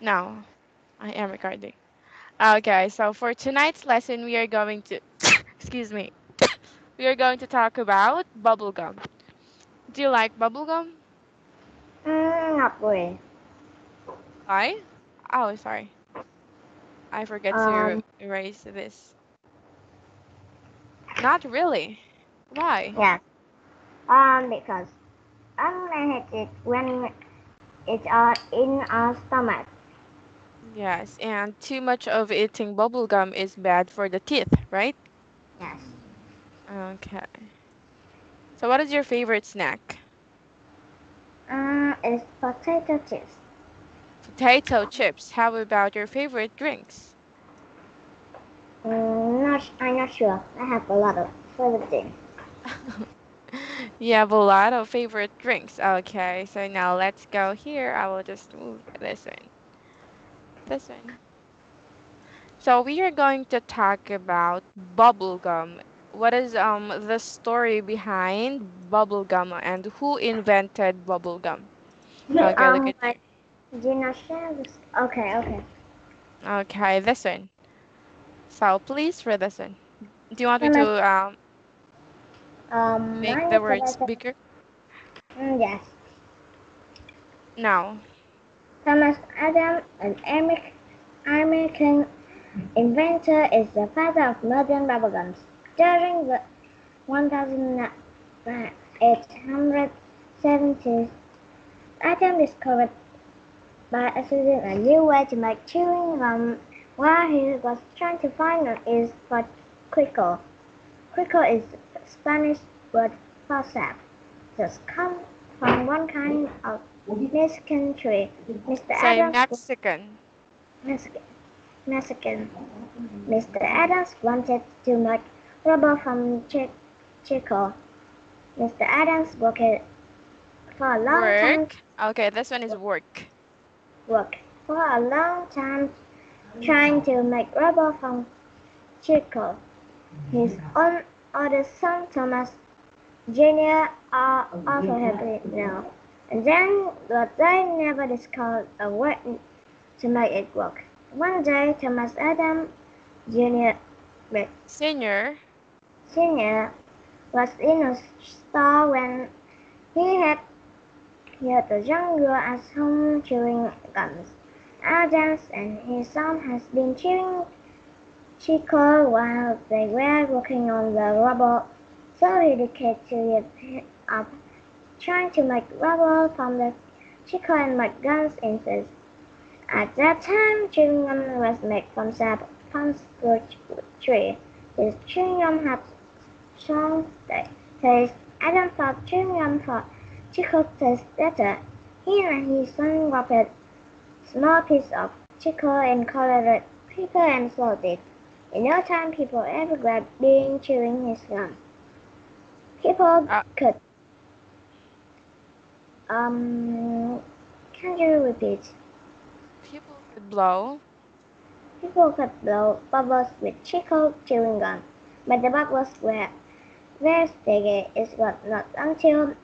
No, I am recording. Okay, so for tonight's lesson, we are going to, excuse me, we are going to talk about bubblegum. Do you like bubblegum? Mm, not really. Why? Oh, sorry. I forget to Um, erase this. Not really. Why? Yeah. Um, because I'm hate it when it's uh, in our stomach. Yes, and too much of eating bubblegum is bad for the teeth, right? Yes. Okay. So what is your favorite snack? Uh, it's potato chips. Potato chips. How about your favorite drinks? Mm, not, I'm not sure. I have a lot of favorite things. you have a lot of favorite drinks. Okay, so now let's go here. I will just move this one. This one. So we are going to talk about bubblegum. What is um the story behind bubblegum and who invented bubblegum? Okay, um, look at like, do you not share this? Okay, okay. Okay, this one. So please read this one. Do you want me to um Um, make the words bigger? Mm, yes. No. Thomas Adam, an American inventor, is the father of modern bubblegums. During the 1870s, Adam discovered by accident a new way to make chewing gum while he was trying to find an is for quickle. Quickle is Spanish word for sap. Just come from one kind of Mexican tree. Mr. Say Adams Mexican. Mexican. Mexican. Mr. Adams wanted to make rubber from chi- chicle. Mr. Adams worked for a long time. Work. Okay, this one is work. Worked for a long time trying to make rubber from chicle. His own other son Thomas Jr. are also happy now. And then, but they never discovered a way to make it work. One day, Thomas Adam Jr. wait, Senior. Sr. was in a store when he had heard a young girl at home chewing gums. Adams and his son has been chewing chicle while they were working on the rubber, so he dedicated to it up trying to make rubber from the chicle and make guns instead. At that time, chewing gum was made from sap from the tree. This chewing gum had strong taste. Adam thought chewing gum for chicle tastes better. He and his son wrapped small piece of chicle and colored paper and sold it. In no time, people everywhere being chewing his gum. People Uh, could. Um, can you repeat? People could blow. People could blow bubbles with chicle chewing gum, but the bubbles were very sticky. It was not until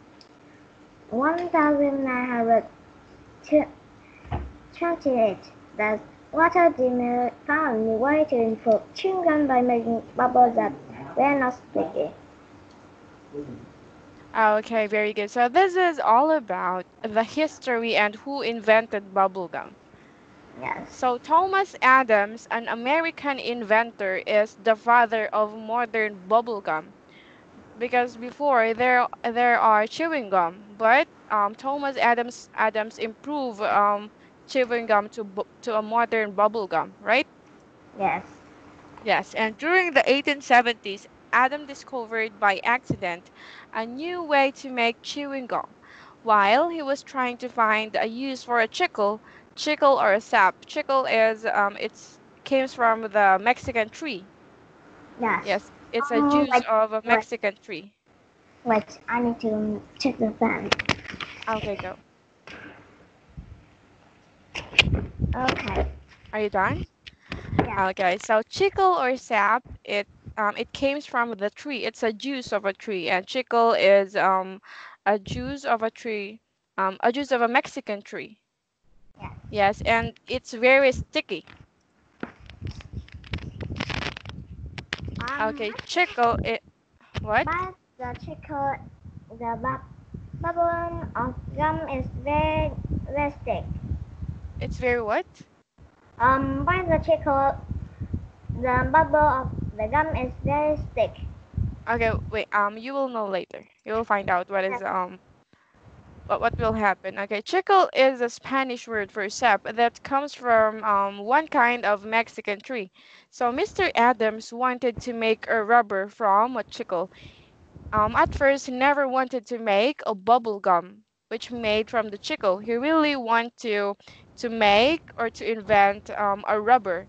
1928 that Walter Diemer found a way to improve chewing gum by making bubbles that were not sticky. Okay, very good. So this is all about the history and who invented bubblegum. Yes. So Thomas Adams, an American inventor, is the father of modern bubblegum. Because before there there are chewing gum, but um, Thomas Adams Adams improved um, chewing gum to bu- to a modern bubblegum, right? Yes. Yes, and during the 1870s, Adam discovered by accident a new way to make chewing gum. While he was trying to find a use for a chicle, chicle or a sap. Chicle is um, it's comes from the Mexican tree. Yes. Yes, it's a Oh, juice like- of a like- Mexican tree. Wait, I need to check the fan. Okay, go. Okay. Are you done? Yeah. Okay, so chicle or sap, it um, it comes from the tree. It's a juice of a tree, and chicle is um, a juice of a tree, um, a juice of a Mexican tree. Yes. Yes, and it's very sticky. Um, Okay, chicle it what? But the chicle, the bu- bubble of gum is very, very thick. It's very what? Um, by the chicle, the bubble of the gum is very thick. Okay, wait, um you will know later. You will find out what is um what what will happen. Okay, chicle is a Spanish word for sap that comes from um one kind of Mexican tree. So Mr. Adams wanted to make a rubber from a chicle. Um, at first, he never wanted to make a bubble gum, which made from the chicle. He really wanted to to make or to invent um, a rubber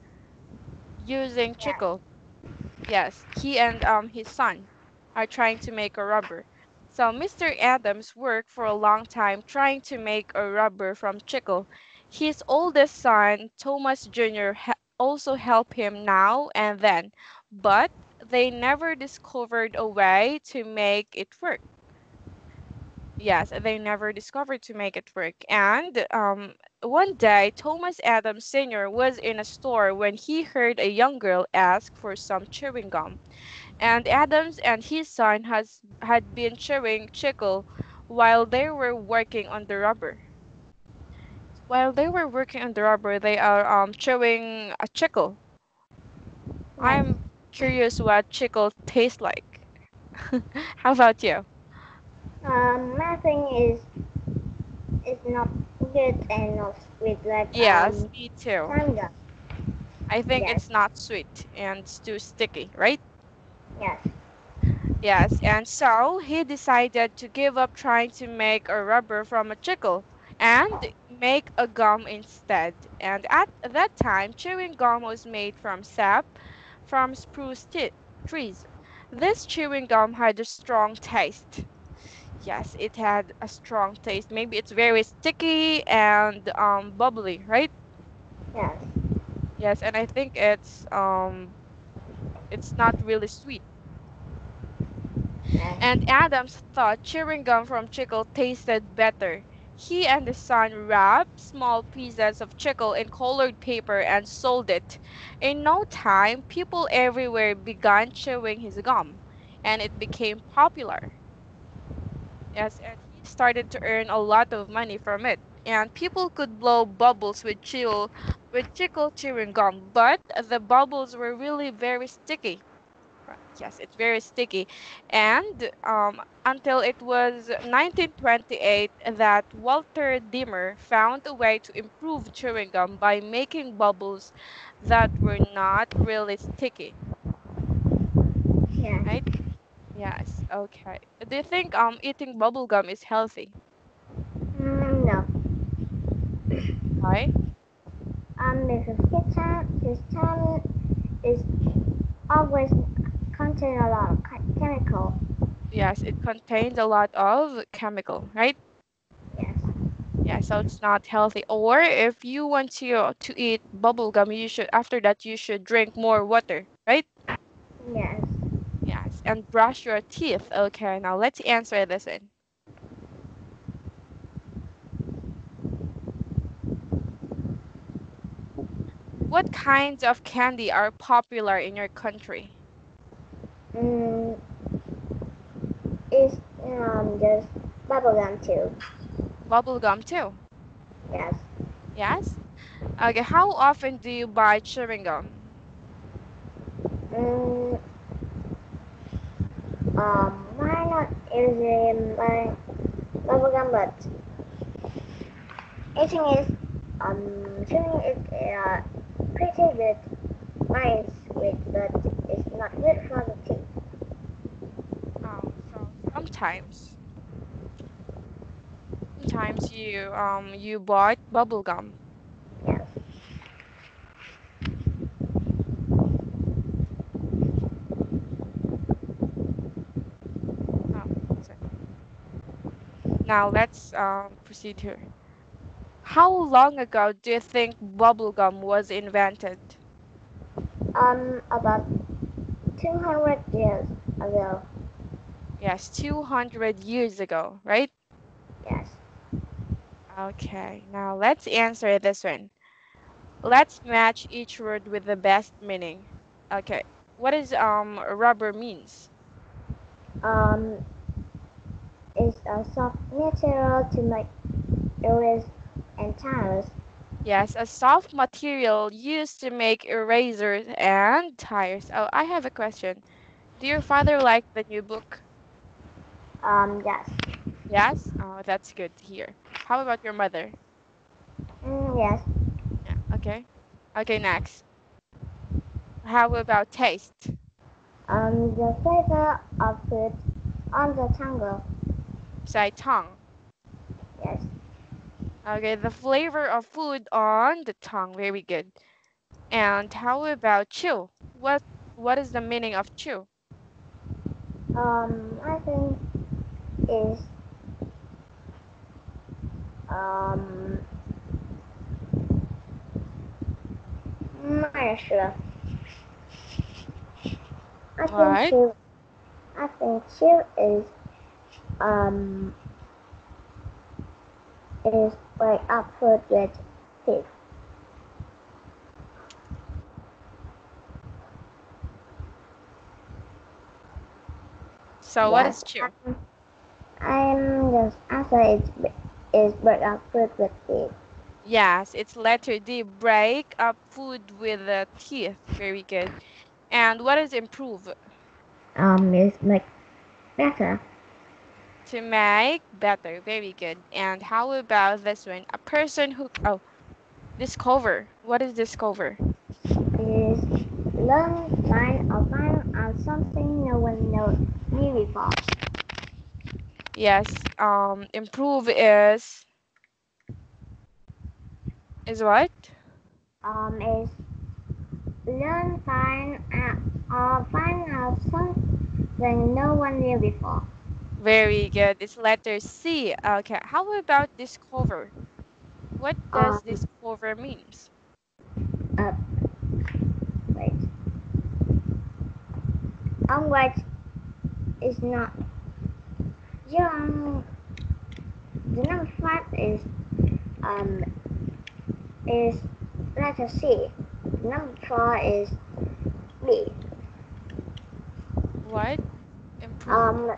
using chicle. Yes, he and um, his son are trying to make a rubber. So Mr. Adams worked for a long time trying to make a rubber from chicle. His oldest son, Thomas Jr., ha- also helped him now and then, but they never discovered a way to make it work. Yes, they never discovered to make it work. And um, one day, Thomas Adams Sr. was in a store when he heard a young girl ask for some chewing gum. And Adams and his son has had been chewing chicle while they were working on the rubber. While they were working on the rubber, they are um, chewing a chicle. I'm curious what chicle tastes like. How about you? Um, nothing is is not good and not sweet like Yes, um, me too. I think yes. it's not sweet and it's too sticky, right? Yes. Yes, and so he decided to give up trying to make a rubber from a chicle and make a gum instead. And at that time, chewing gum was made from sap from spruce trees. This chewing gum had a strong taste. Yes, it had a strong taste. Maybe it's very sticky and um, bubbly, right? Yes. Yes, and I think it's um, it's not really sweet. Yes. And Adams thought chewing gum from chicle tasted better. He and his son wrapped small pieces of chicle in colored paper and sold it. In no time, people everywhere began chewing his gum, and it became popular. Yes, and he started to earn a lot of money from it. And people could blow bubbles with chill with chicle chewing gum, but the bubbles were really very sticky. Yes, it's very sticky. And um, until it was 1928 that Walter Diemer found a way to improve chewing gum by making bubbles that were not really sticky, Yes. right? Yes, okay. Do you think um eating bubble gum is healthy? Mm, no. Why? Um, because his time, his time is always contain a lot of chemical. Yes, it contains a lot of chemical, right? Yes. Yeah, so it's not healthy. Or if you want to to eat bubble gum, you should after that you should drink more water, right? Yes. And brush your teeth. Okay, now let's answer this one. What kinds of candy are popular in your country? Mm, it's um just bubblegum too. Bubble gum too. Yes. Yes? Okay, how often do you buy chewing gum? Mm, um, why not usually my bubblegum, but eating is um chewing is uh, pretty good. Is sweet, but it's not good for the teeth. Um, so sometimes. Sometimes you um you bought bubble gum. Yes. Oh, sorry. Now let's um proceed here. How long ago do you think bubble gum was invented? Um, about 200 years ago. Yes, 200 years ago, right? Yes. Okay, now let's answer this one. Let's match each word with the best meaning. Okay, what is um rubber means? Um, is a soft material to make erasers and tires. Yes, a soft material used to make erasers and tires. Oh, I have a question. Do your father like the new book? Um, yes. Yes? Oh, that's good to hear. How about your mother? Mm, yes. Yeah, okay. Okay, next. How about taste? Um, the flavor of food on the tongue. Say tongue. Yes. Okay, the flavor of food on the tongue. Very good. And how about chew? What what is the meaning of chew? Um, I think is um, not sure. I think chew. I think chew is um is like food with teeth. So what Yes. is chew? I'm just answer is is break up food with teeth. Yes, it's letter D. Break up food with the teeth. Very good. And what is improve? Um, is make better. To make better. Very good. And how about this one? A person who oh discover. What is discover? Is learn, find, or find out something no one knows knew before. Yes. Um improve is is what? Um, is learn, find, out, or find out something no one knew before. Very good. It's letter C. Okay. How about discover? What does Um, discover means? Wait. Um, wait. Is not. Young. The number five is um is letter C. The number four is B. What? Improve. Um,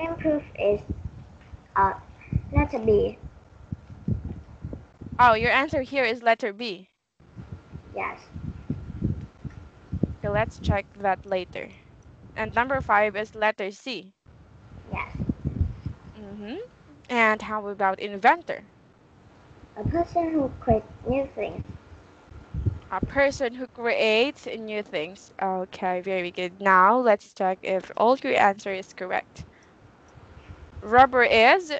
improve is uh letter B. oh, your answer here is letter B. Yes. Okay, let's check that later. And number five is letter C. Yes. Mm-hmm. And how about inventor? A person who creates new things. A person who creates new things. Okay, very good. Now let's check if all your answer is correct. Rubber is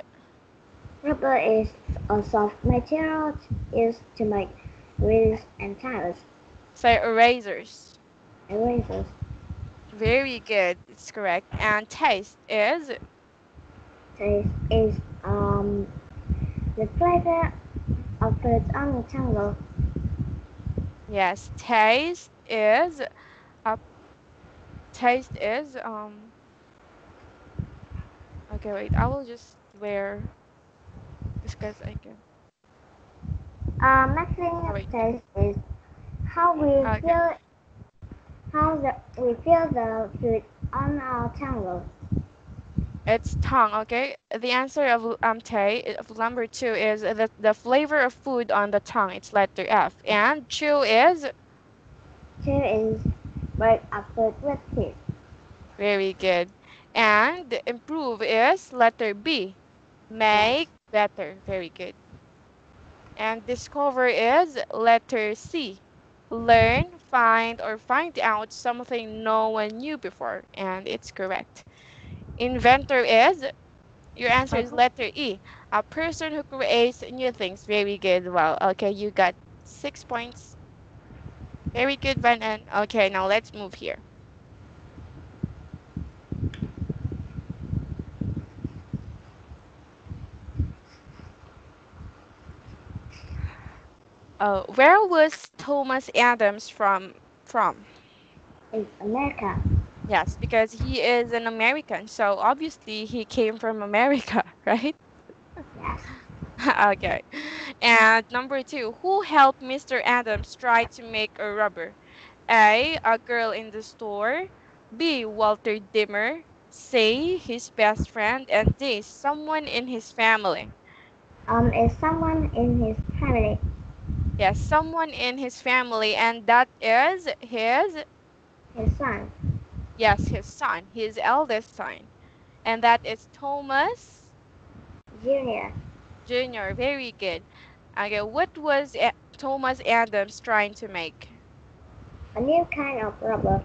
Rubber is a soft material used to make wheels and tires. say erasers. Erasers. Very good. It's correct. And taste is Taste is um the flavor of food on the tongue. yes. Taste is a taste is um. Okay, wait. I will just wear this because I can. Um, I think Oh, wait. taste is how we Okay. feel how the, we feel the food on our tongue. It's tongue, okay? The answer of um tay of number two is the the flavor of food on the tongue. It's letter F. And chew is Two is break a food with teeth. very good. And improve is letter B. Make better. Very good. And discover is letter C. Learn, find, or find out something no one knew before. And it's correct. Inventor is your answer is Uh-huh. letter E. A person who creates new things. Very good. Well, okay, you got six points. Very good, Van. And okay, now let's move here. Uh, where was Thomas Adams from? From? Is America. Yes, because he is an American, so obviously he came from America, right? Yes. okay. And number two, who helped Mr. Adams try to make a rubber? A. A girl in the store. B. Walter Diemer. C. His best friend. And D. Someone in his family. Um, is someone in his family? Yes, someone in his family, and that is his, His son. yes, his son, his eldest son. And that is Thomas Junior. Jr. Very good. Okay, what was Thomas Adams trying to make? A new kind of rubber.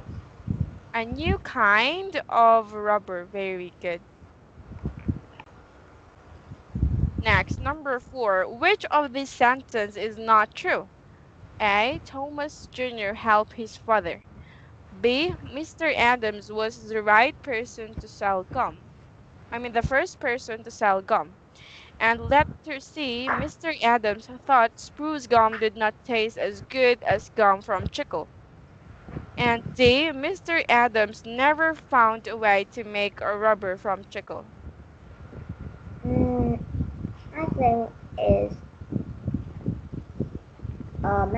A new kind of rubber. Very good. Next, number four. Which of these sentences is not true? A. Thomas Jr. helped his father. B. Mr. Adams was the right person to sell gum. I mean, the first person to sell gum. And letter C. Mr. Adams thought spruce gum did not taste as good as gum from chicle. And D. Mr. Adams never found a way to make a rubber from chicle. I think is um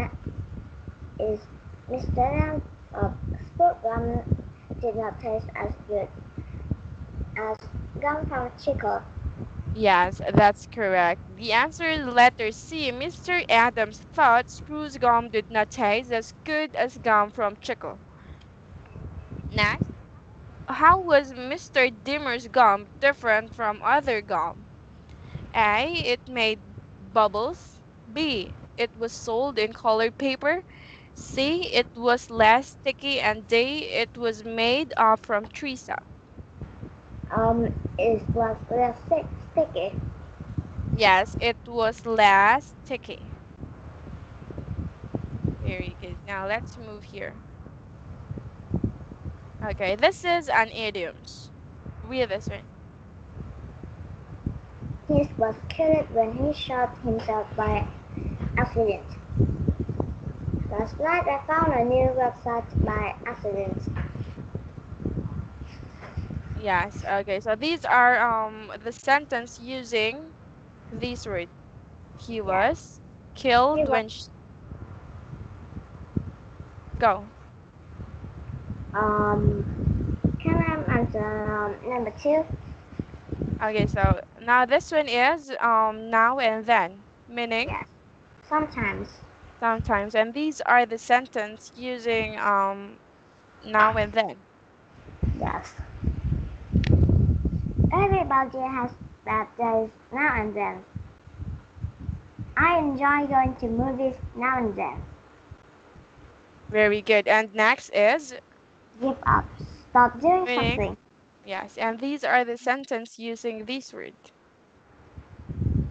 is Mr. Uh, sport gum did not taste as good as gum from chicle. Yes, that's correct. The answer is letter C. Mr. Adams thought spruce gum did not taste as good as gum from chicle. Next, how was Mr. Diemer's gum different from other gum? A. It made bubbles. B. It was sold in colored paper. C. It was less sticky. And D. It was made uh, from tree sap. Um, it was less sticky. Yes, it was less sticky. Very good. Now let's move here. Okay, this is an idioms. Read this one. He was killed when he shot himself by accident. Last night I found a new website by accident. Yes, okay. So these are um the sentence using these words. He was killed He when sh- Go. Um, can I answer um, number two? Okay, so now this one is um now and then, meaning Yes. Sometimes. sometimes, and these are the sentence using um now and then. Yes. Everybody has bad days now and then. I enjoy going to movies now and then. Very good. And next is Give up. Stop doing Meaning? something. yes, and these are the sentence using this word.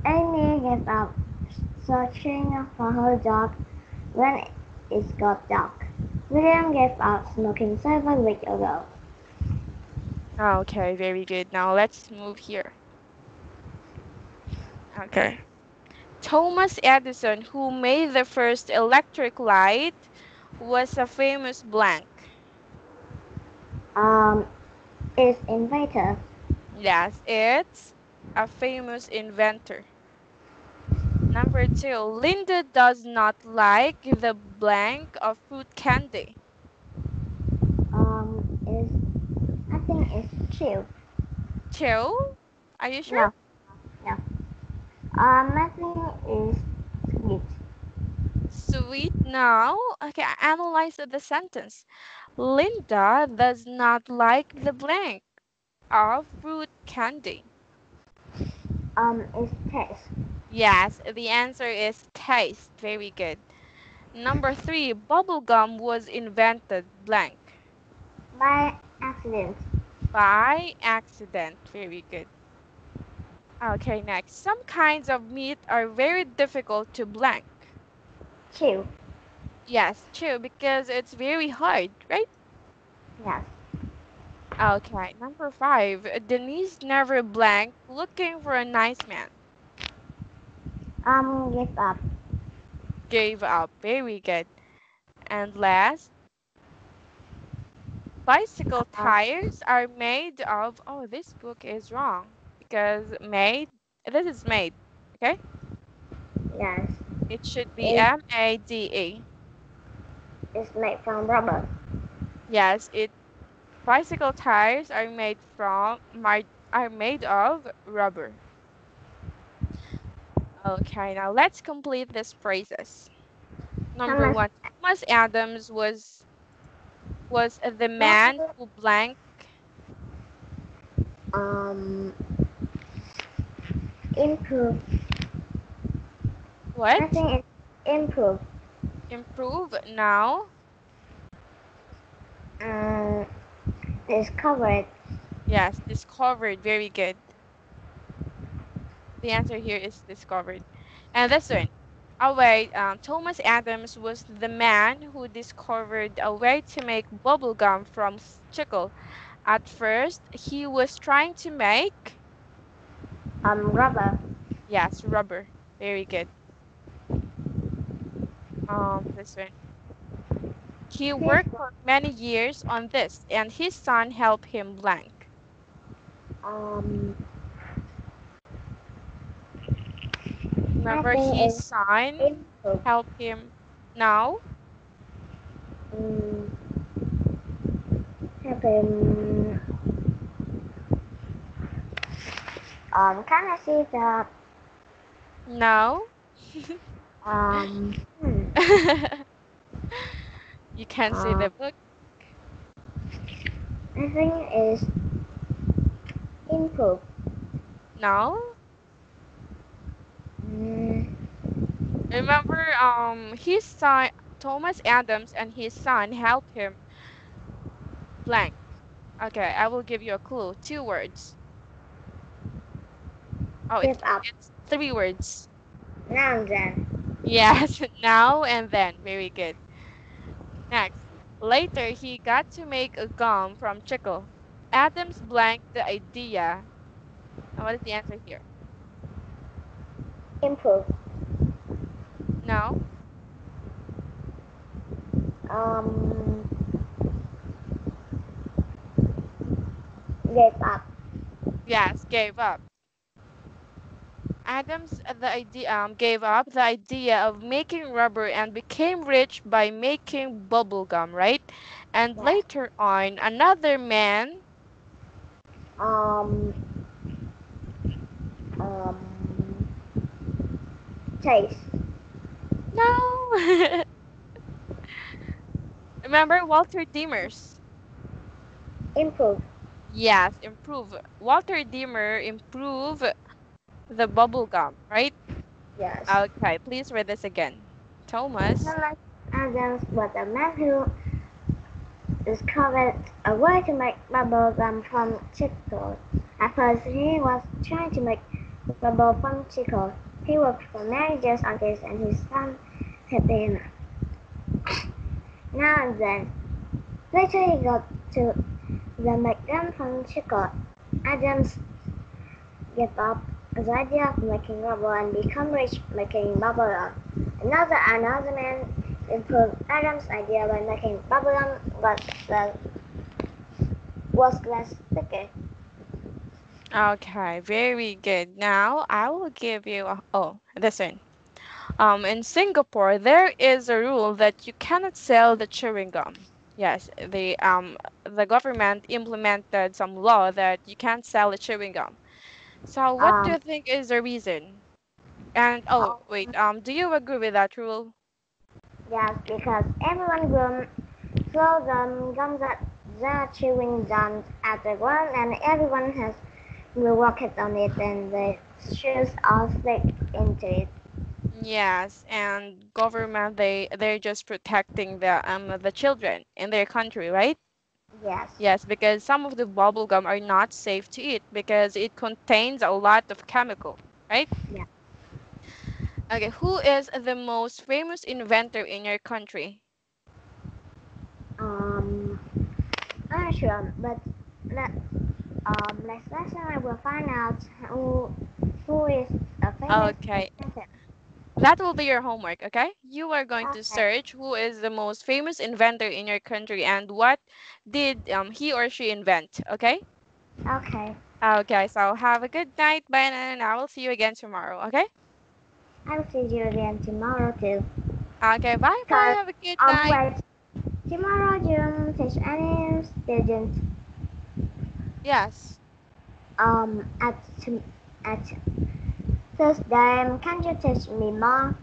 Amy gave up searching for her dog when it got dark. William gave up smoking seven weeks ago. Okay, very good. Now let's move here. Okay. Thomas Edison, who made the first electric light, was a famous blank. Um, is inventor. Yes, it's a famous inventor. Number two, Linda does not like the blank of fruit candy. Um, is I think it's chill. Two? Are you sure? No. No. Um, I think is sweet. Sweet now. Okay, analyze the sentence. Linda does not like the blank of fruit candy. Um, is taste. Yes, the answer is taste. Very good. Number three, bubblegum was invented blank By accident. by accident. Very good. Okay, next. Some kinds of meat are very difficult to blank. Chew. Yes, true, because it's very hard, right? Yes. Okay, number five. Denise never blanked looking for a nice man. Um, give up. Gave up. Very good. And last, bicycle tires are made of. Oh, this book is wrong because made. This is made. Okay. Yes. It should be M A D E. It's made from rubber. Yes, it bicycle tires are made from my are made of rubber. Okay, now let's complete these phrases. Number Thomas- one, Thomas Adams was was the man who blank Um. Improve. what? Nothing improve. Improve now. Um. Discovered. Yes, discovered. Very good. The answer here is discovered. And this one. Oh wait, um, Thomas Adams was the man who discovered a way to make bubble gum from chicle. At first, he was trying to make Um. Rubber. yes, rubber. Very good. Um, this one. He worked for many years on this, and his son helped him blank. Um. Remember, his it's Improve. helped him now. Um. Have him. Um. Can I see the No. um? Hmm. you can't see the book. I think is improve. No. Mm, Remember, um, his son Thomas Adams and his son helped him blank. Okay, I will give you a clue. Two words. Oh, give it's, up. it's three words. Now then. Yes, now and then. Very good. Next. Later, he got to make a gum from chicle. Adams blanked the idea. And what is the answer here? Improve. No? Um. Give up. Yes, gave up. Adams the idea um, gave up the idea of making rubber and became rich by making bubble gum, right? And Yeah. later on, another man. Um. Taste. no. Remember Walter Diemers? Improve. Yes, improve. Walter Diemer improve the bubble gum, right? Yes. Okay, please read this again. Thomas. Thomas Adams was a man who discovered a way to make bubble gum from chicle. At first, he was trying to make bubble from chicle. He worked for many years on this, and his son helped him. Now and then, later he got to the gum from chicle. Adams gave up the idea of making rubber and become rich making bubble gum. Another another man improved Adam's idea by making bubblegum but the was less sticky. Okay, very good. Now I will give you a, oh, this one. Um, in Singapore, there is a rule that you cannot sell the chewing gum. Yes, the um the government implemented some law that you can't sell the chewing gum. So what do Um, you think is the reason? And oh, wait, um, do you agree with that rule? Yes, because everyone will throw the gum that they're chewing gum at the ground and everyone has will walk on it and the shoes are stick into it. Yes, and government they they're just protecting the um the children in their country, right? Yes. Yes, because some of the bubble gum are not safe to eat because it contains a lot of chemical, right? Yeah. Okay, who is the most famous inventor in your country? Um I'm not sure, but let um next lesson I will find out who who is a famous Okay, inventor. that will be your homework, okay? You are going to Okay. search who is the most famous inventor in your country and what did um he or she invent, okay? Okay. Okay, so have a good night, Ben, and I will see you again tomorrow, okay? I will see you again tomorrow too. Okay, bye bye. Bye. Have a good Um, night. Tomorrow you don't teach any students Yes. um at at Thursday. Can you teach me more?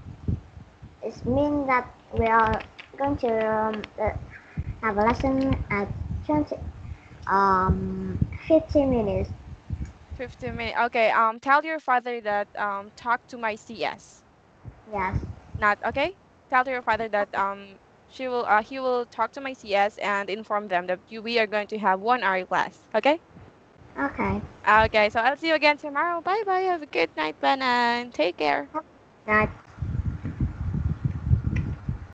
It means that we are going to um, uh, have a lesson at twenty um fifty minutes. 15 minutes. Okay, um, tell your father that um, talk to my CS. Yes. Not okay. Tell your father that um, she will uh, he will talk to my CS and inform them that you we are going to have one hour class. Okay. Okay. Okay. So I'll see you again tomorrow. Bye bye. Have a good night, Banan. Take care. Night.